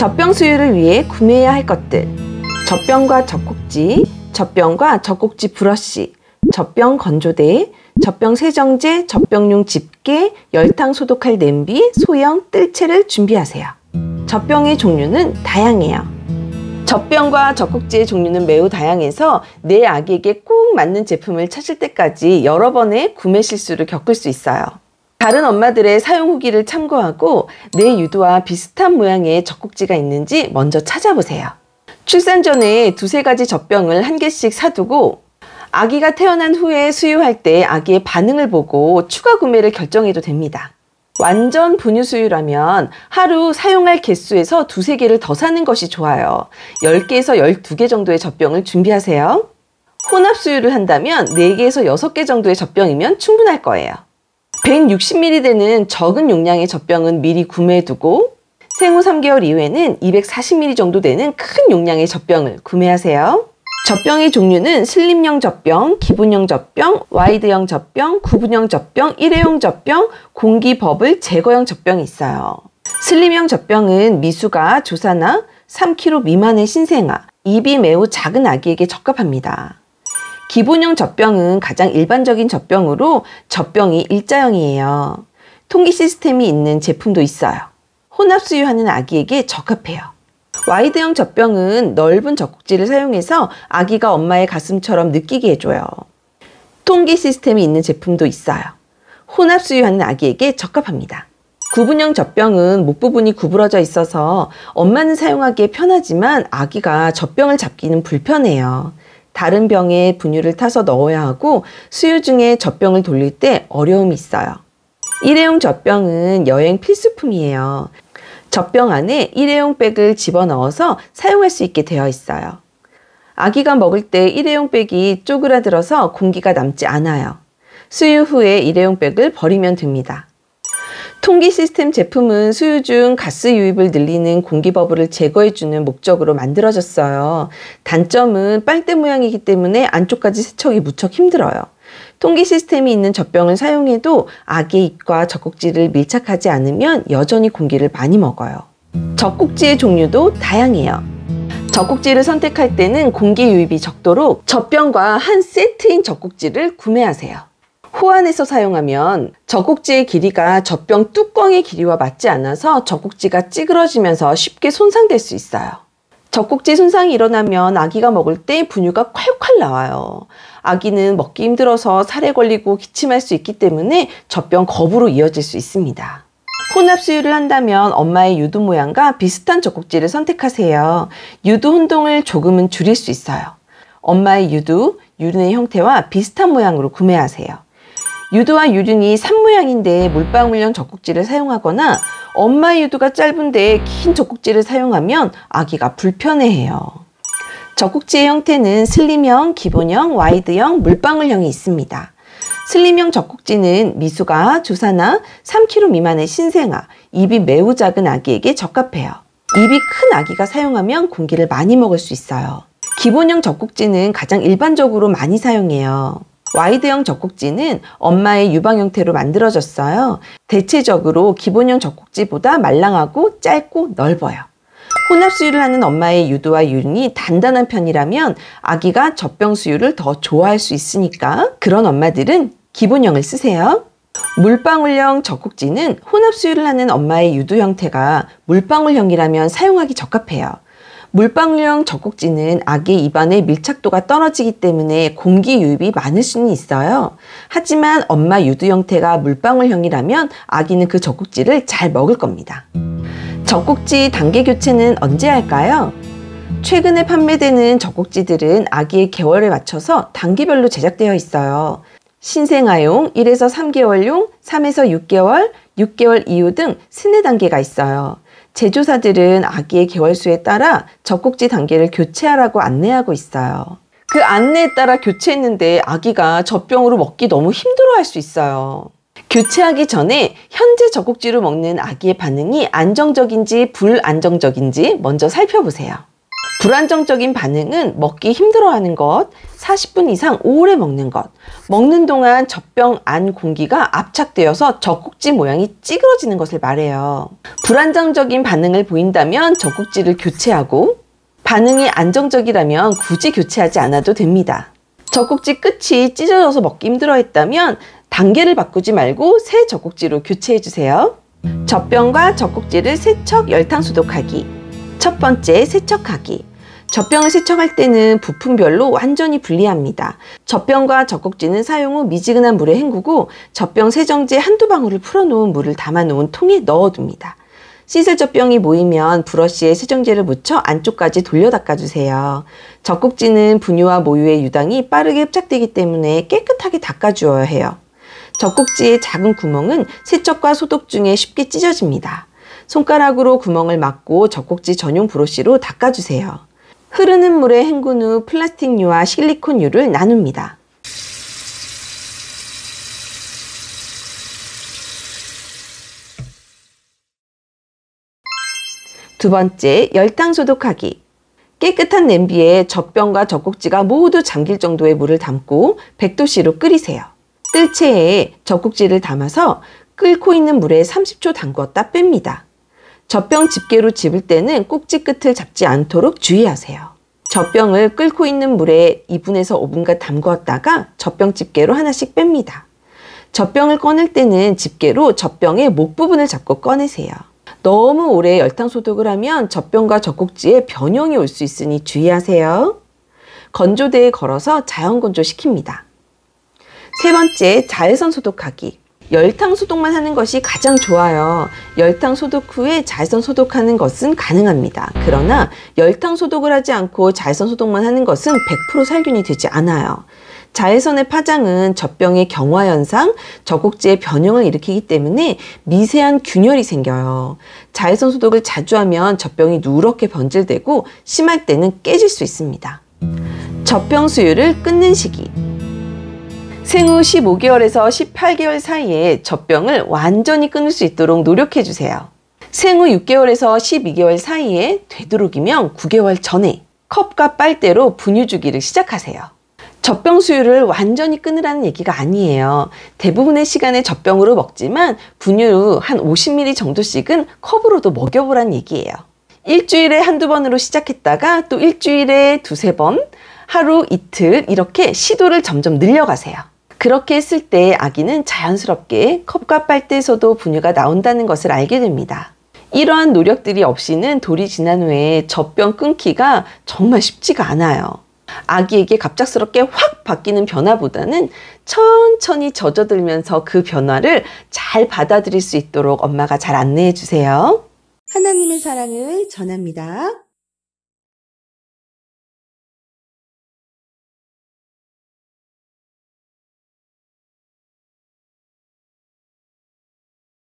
젖병 수유를 위해 구매해야 할 것들 젖병과 젖꼭지, 젖병과 젖꼭지 브러쉬, 젖병 건조대, 젖병 세정제, 젖병용 집게, 열탕 소독할 냄비, 소형 뜰채를 준비하세요. 젖병의 종류는 다양해요. 젖병과 젖꼭지의 종류는 매우 다양해서 내 아기에게 꼭 맞는 제품을 찾을 때까지 여러 번의 구매 실수를 겪을 수 있어요. 다른 엄마들의 사용 후기를 참고하고 내 유두와 비슷한 모양의 젖꼭지가 있는지 먼저 찾아보세요. 출산 전에 두세 가지 젖병을 한 개씩 사두고 아기가 태어난 후에 수유할 때 아기의 반응을 보고 추가 구매를 결정해도 됩니다. 완전 분유 수유라면 하루 사용할 개수에서 두세 개를 더 사는 것이 좋아요. 10개에서 12개 정도의 젖병을 준비하세요. 혼합 수유를 한다면 4개에서 6개 정도의 젖병이면 충분할 거예요. 160ml 되는 적은 용량의 젖병은 미리 구매해두고 생후 3개월 이후에는 240ml 정도 되는 큰 용량의 젖병을 구매하세요. 젖병의 종류는 슬림형 젖병, 기본형 젖병, 와이드형 젖병, 굽은형 젖병, 일회용 젖병, 공기 버블 제거형 젖병이 있어요. 슬림형 젖병은 미숙아, 조산아나 3kg 미만의 신생아, 입이 매우 작은 아기에게 적합합니다. 기본형 젖병은 가장 일반적인 젖병으로 젖병이 일자형이에요. 통기 시스템이 있는 제품도 있어요. 혼합 수유하는 아기에게 적합해요. 와이드형 젖병은 넓은 젖꼭지를 사용해서 아기가 엄마의 가슴처럼 느끼게 해줘요. 통기 시스템이 있는 제품도 있어요. 혼합 수유하는 아기에게 적합합니다. 구분형 젖병은 목 부분이 구부러져 있어서 엄마는 사용하기에 편하지만 아기가 젖병을 잡기는 불편해요. 다른 병에 분유를 타서 넣어야 하고 수유 중에 젖병을 돌릴 때 어려움이 있어요. 일회용 젖병은 여행 필수품이에요. 젖병 안에 일회용 백을 집어넣어서 사용할 수 있게 되어 있어요. 아기가 먹을 때 일회용 백이 쪼그라들어서 공기가 남지 않아요. 수유 후에 일회용 백을 버리면 됩니다. 통기 시스템 제품은 수유 중 가스 유입을 늘리는 공기 버블을 제거해주는 목적으로 만들어졌어요. 단점은 빨대 모양이기 때문에 안쪽까지 세척이 무척 힘들어요. 통기 시스템이 있는 젖병을 사용해도 아기의 입과 젖꼭지를 밀착하지 않으면 여전히 공기를 많이 먹어요. 젖꼭지의 종류도 다양해요. 젖꼭지를 선택할 때는 공기 유입이 적도록 젖병과 한 세트인 젖꼭지를 구매하세요. 호환해서 사용하면 젖꼭지의 길이가 젖병 뚜껑의 길이와 맞지 않아서 젖꼭지가 찌그러지면서 쉽게 손상될 수 있어요. 젖꼭지 손상이 일어나면 아기가 먹을 때 분유가 콸콸 나와요. 아기는 먹기 힘들어서 살에 걸리고 기침할 수 있기 때문에 젖병 겁으로 이어질 수 있습니다. 혼합 수유를 한다면 엄마의 유두 모양과 비슷한 젖꼭지를 선택하세요. 유두 혼동을 조금은 줄일 수 있어요. 엄마의 유두, 유륜의 형태와 비슷한 모양으로 구매하세요. 유두와 유륜이 산모양인데 물방울형 젖꼭지를 사용하거나 엄마 유두가 짧은데 긴 젖꼭지를 사용하면 아기가 불편해해요. 젖꼭지의 형태는 슬림형, 기본형, 와이드형, 물방울형이 있습니다. 슬림형 젖꼭지는 미숙아, 조산아나 3kg 미만의 신생아, 입이 매우 작은 아기에게 적합해요. 입이 큰 아기가 사용하면 공기를 많이 먹을 수 있어요. 기본형 젖꼭지는 가장 일반적으로 많이 사용해요. 와이드형 젖꼭지는 엄마의 유방 형태로 만들어졌어요. 대체적으로 기본형 젖꼭지보다 말랑하고 짧고 넓어요. 혼합 수유를 하는 엄마의 유두와 유륜이 단단한 편이라면 아기가 젖병 수유를 더 좋아할 수 있으니까 그런 엄마들은 기본형을 쓰세요. 물방울형 젖꼭지는 혼합 수유를 하는 엄마의 유두 형태가 물방울형이라면 사용하기 적합해요. 물방울형 젖꼭지는 아기의 입안의 밀착도가 떨어지기 때문에 공기 유입이 많을 수는 있어요. 하지만 엄마 유두 형태가 물방울형이라면 아기는 그 젖꼭지를 잘 먹을 겁니다. 젖꼭지 단계 교체는 언제 할까요? 최근에 판매되는 젖꼭지들은 아기의 개월에 맞춰서 단계별로 제작되어 있어요. 신생아용 1에서 3개월용, 3에서 6개월, 6개월 이후 등 세네 단계가 있어요. 제조사들은 아기의 개월수에 따라 젖꼭지 단계를 교체하라고 안내하고 있어요. 그 안내에 따라 교체했는데 아기가 젖병으로 먹기 너무 힘들어 할 수 있어요. 교체하기 전에 현재 젖꼭지로 먹는 아기의 반응이 안정적인지 불안정적인지 먼저 살펴보세요. 불안정적인 반응은 먹기 힘들어하는 것, 40분 이상 오래 먹는 것, 먹는 동안 젖병 안 공기가 압착되어서 젖꼭지 모양이 찌그러지는 것을 말해요. 불안정적인 반응을 보인다면 젖꼭지를 교체하고 반응이 안정적이라면 굳이 교체하지 않아도 됩니다. 젖꼭지 끝이 찢어져서 먹기 힘들어 했다면 단계를 바꾸지 말고 새 젖꼭지로 교체해 주세요. 젖병과 젖꼭지를 세척 열탕 소독하기. 첫 번째 세척하기. 젖병을 세척할 때는 부품별로 완전히 분리합니다. 젖병과 젖꼭지는 사용 후 미지근한 물에 헹구고 젖병 세정제 한두 방울을 풀어놓은 물을 담아놓은 통에 넣어둡니다. 씻을 젖병이 모이면 브러쉬에 세정제를 묻혀 안쪽까지 돌려 닦아주세요. 젖꼭지는 분유와 모유의 유당이 빠르게 흡착되기 때문에 깨끗하게 닦아주어야 해요. 젖꼭지의 작은 구멍은 세척과 소독 중에 쉽게 찢어집니다. 손가락으로 구멍을 막고 젖꼭지 전용 브러쉬로 닦아주세요. 흐르는 물에 헹군 후 플라스틱유와 실리콘유를 나눕니다. 두 번째, 열탕 소독하기. 깨끗한 냄비에 젖병과 젖꼭지가 모두 잠길 정도의 물을 담고 100도씨로 끓이세요. 뜰 채에 젖꼭지를 담아서 끓고 있는 물에 30초 담궜다 뺍니다. 젖병 집게로 집을 때는 꼭지 끝을 잡지 않도록 주의하세요. 젖병을 끓고 있는 물에 2분에서 5분간 담궜다가 젖병 집게로 하나씩 뺍니다. 젖병을 꺼낼 때는 집게로 젖병의 목 부분을 잡고 꺼내세요. 너무 오래 열탕 소독을 하면 젖병과 젖꼭지에 변형이 올 수 있으니 주의하세요. 건조대에 걸어서 자연 건조시킵니다. 세 번째, 자외선 소독하기. 열탕 소독만 하는 것이 가장 좋아요. 열탕 소독 후에 자외선 소독하는 것은 가능합니다. 그러나 열탕 소독을 하지 않고 자외선 소독만 하는 것은 100% 살균이 되지 않아요. 자외선의 파장은 젖병의 경화 현상, 젖꼭지의 변형을 일으키기 때문에 미세한 균열이 생겨요. 자외선 소독을 자주 하면 젖병이 누렇게 번질되고 심할 때는 깨질 수 있습니다. 젖병 수유를 끊는 시기. 생후 15개월에서 18개월 사이에 젖병을 완전히 끊을 수 있도록 노력해 주세요. 생후 6개월에서 12개월 사이에 되도록이면 9개월 전에 컵과 빨대로 분유 주기를 시작하세요. 젖병 수유를 완전히 끊으라는 얘기가 아니에요. 대부분의 시간에 젖병으로 먹지만 분유 한 50ml 정도씩은 컵으로도 먹여보란 얘기예요. 일주일에 한두 번으로 시작했다가 또 일주일에 두세 번, 하루 이틀 이렇게 시도를 점점 늘려가세요. 그렇게 했을 때 아기는 자연스럽게 컵과 빨대에서도 분유가 나온다는 것을 알게 됩니다. 이러한 노력들이 없이는 돌이 지난 후에 젖병 끊기가 정말 쉽지가 않아요. 아기에게 갑작스럽게 확 바뀌는 변화보다는 천천히 젖어들면서 그 변화를 잘 받아들일 수 있도록 엄마가 잘 안내해 주세요. 하나님의 사랑을 전합니다.